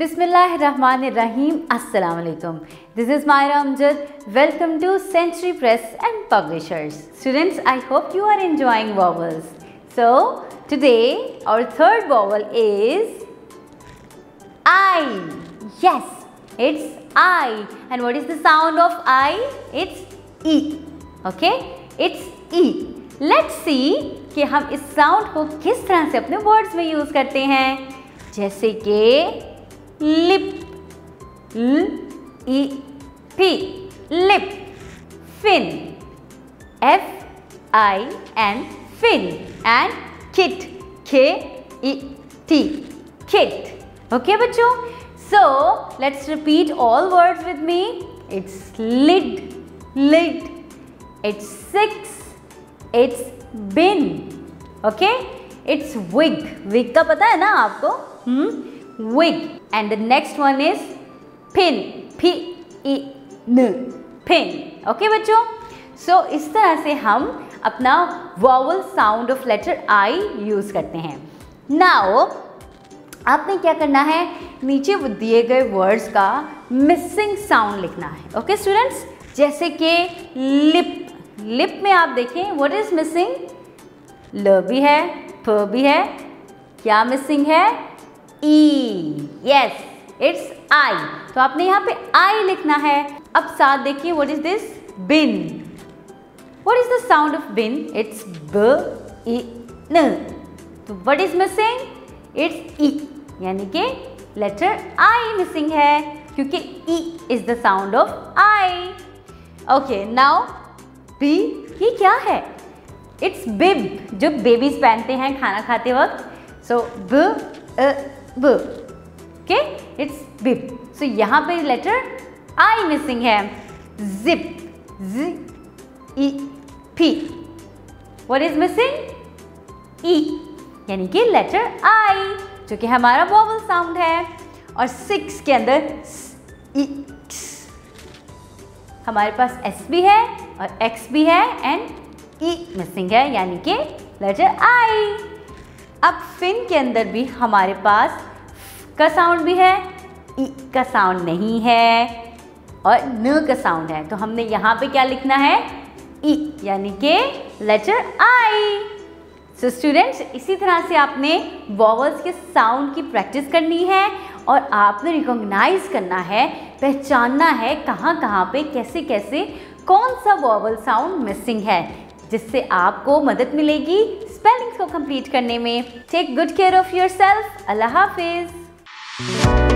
बिस्मिल्लाहिर्रहमानिर्रहीम। अस्सलाम वालेकुम this is my Amjad welcome to century press and publishers students I hope you are enjoying vowels so today our third vowel is I yes it's I and what is the sound of I it's ee okay it's ee let's see कि हम इस sound को किस तरह से अपने words में use करते हैं। जैसे कि lip l e p lip fin f i n fin and kit k e t kit okay बच्चों so let's repeat all words with me it's lid lid it's six it's bin okay it's wig wig का पता है ना आपको hmm wig. And the next one is pin. P e n. Pin. Okay बच्चों? सो so, इस तरह से हम अपना vowel sound of letter I use करते हैं। नाउ आपने क्या करना है? नीचे दिए गए वर्ड्स का मिसिंग साउंड लिखना है। ओके okay, स्टूडेंट्स जैसे कि लिप लिप में आप देखें व्हाट इज़ मिसिंग ल भी है फ भी है। क्या मिसिंग है? ई यस इट्स आई तो आपने यहाँ पे आई लिखना है। अब साथ देखिए what is this bin what is the sound of bin it's ब ई न तो what is missing it's ee यानी कि लेटर आई मिसिंग है, क्योंकि ee is the sound of I okay now B ये क्या है? इट्स बिब जो बेबीज पहनते हैं खाना खाते वक्त सो ब ब ओके इट्स बिब सो यहाँ पे लेटर आई मिसिंग है. जिप ज पी व्हाट इज़ मिसिंग ई यानी कि लेटर आई जो कि हमारा वॉवल साउंड है. और सिक्स के अंदर ई हमारे पास एस भी है और एक्स भी है एंड ई मिसिंग है. यानी कि लेटर आई अब फिन के अंदर भी हमारे पास का साउंड भी है ई का साउंड नहीं है और न का साउंड है। तो हमने यहाँ पे क्या लिखना है? ई यानी कि लेटर आई सो स्टूडेंट्स इसी तरह से आपने वॉवल्स के साउंड की प्रैक्टिस करनी है और आपने रिकॉग्नाइज करना है, पहचानना है कहाँ कहाँ पे कैसे कैसे कौन सा वॉवल साउंड मिसिंग है, जिससे आपको मदद मिलेगी स्पेलिंग्स को कंप्लीट करने में take good care of yourself अल्लाह हाफिज़.